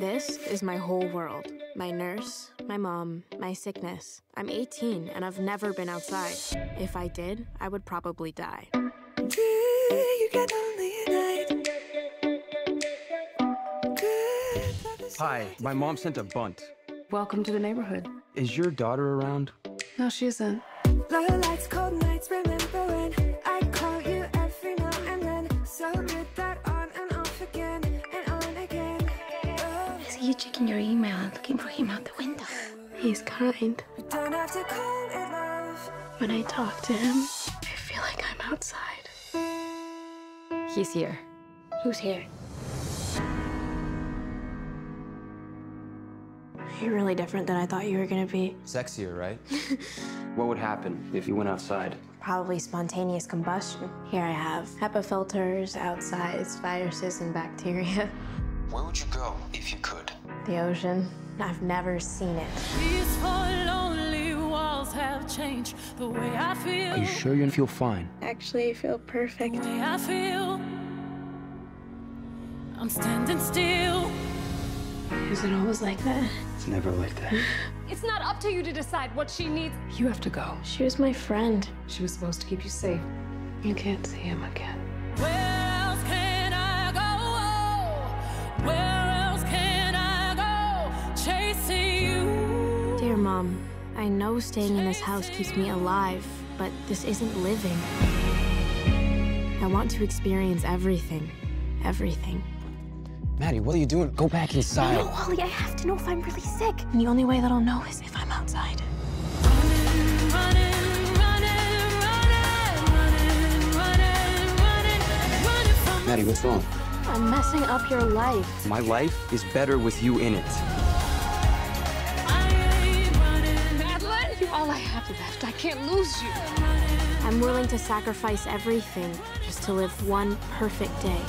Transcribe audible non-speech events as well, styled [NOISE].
This is my whole world. My nurse, my mom, my sickness. I'm 18 and I've never been outside. If I did, I would probably die. Hi, my mom sent a Bundt. Welcome to the neighborhood. Is your daughter around? No, she isn't. Lights, cold nights, remember when see you checking your email and looking for him out the window. He's kind. we don't have to call it love. When I talk to him, I feel like I'm outside. He's here. Who's here? You're really different than I thought you were gonna be. Sexier, right? [LAUGHS] what would happen if you went outside? Probably spontaneous combustion. Here I have HEPA filters, outsides, viruses, and bacteria. Where would you go if you could? The ocean. I've never seen it. These four lonely walls have changed the way I feel. Are you sure you're gonna feel fine? Actually, I feel perfect. The way I feel. I'm standing still. Is it always like that? It's never like that. [LAUGHS] It's not up to you to decide what she needs. You have to go. She was my friend. She was supposed to keep you safe. You can't see him again. Where Dear Mom, I know staying in this house keeps me alive, but this isn't living. I want to experience everything. Everything. Maddie, what are you doing? Go back inside. No, Ollie, I have to know if I'm really sick. And the only way that I'll know is if I'm outside. Running, running, running, running, running, running, running from Maddie, what's wrong? I'm messing up your life. My life is better with you in it. I ain't running. Madeline, you're all I have left. I can't lose you. I'm willing to sacrifice everything just to live one perfect day.